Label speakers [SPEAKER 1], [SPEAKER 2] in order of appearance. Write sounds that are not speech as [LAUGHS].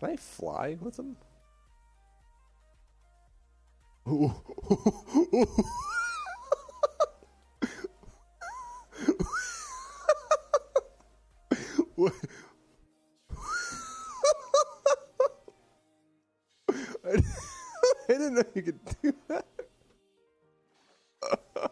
[SPEAKER 1] Can I fly with him? [LAUGHS] I didn't know you could do that. [LAUGHS]